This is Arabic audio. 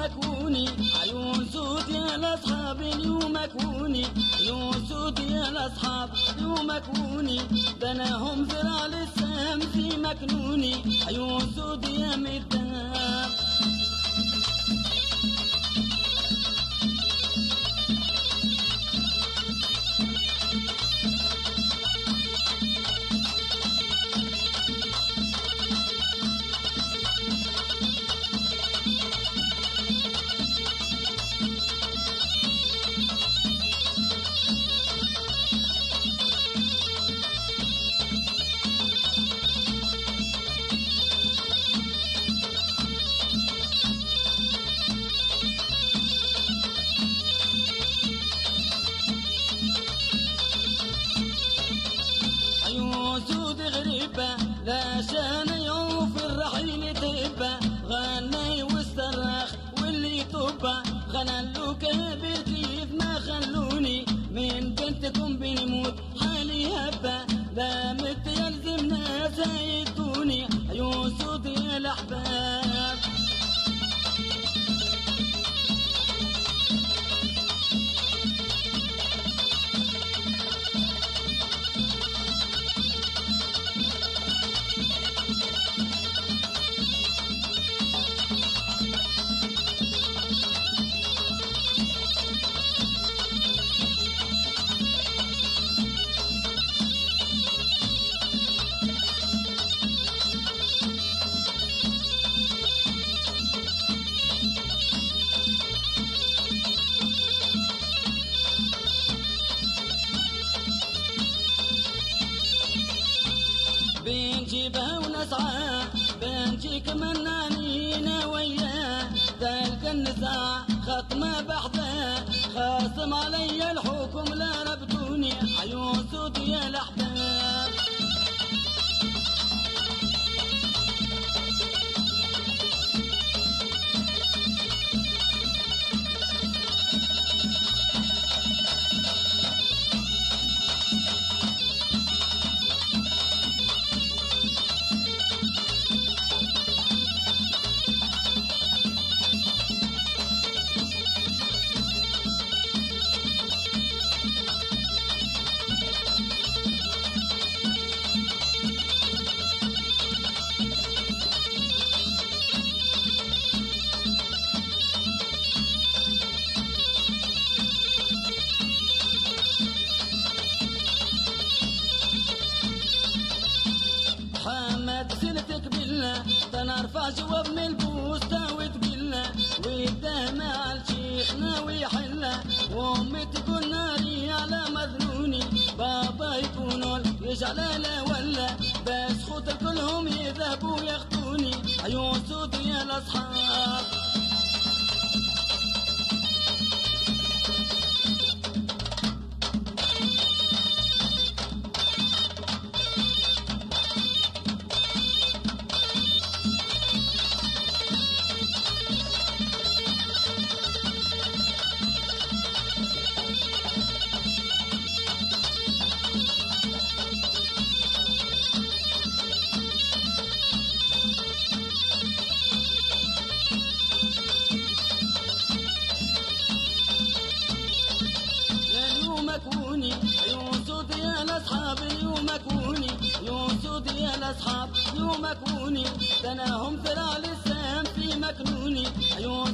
اليوم عيون سود يا الأصحاب اليوم كوني. عيون سود يا الأصحاب اليوم بناهم زرع لسان بنجيبها ونسعى بنجيك منانين وياه تلك النساء ختمة بحثة خاصم علي الحكم لا ربطوني عيون صوتي يا الأحباب تنرفع جواب من البوسطة وتقلنا ويده مع الشيخ ناوي حله وامي تكون ناري على مذنوني بابا يكونون يجعل لا ولا بس خوت كلهم يذهبوا ياخدوني عيون صوتي يا الأصحاب. تناهم ذراع لسان في مكنوني. يوم